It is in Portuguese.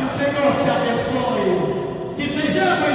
Que o Senhor te abençoe. Que sejamos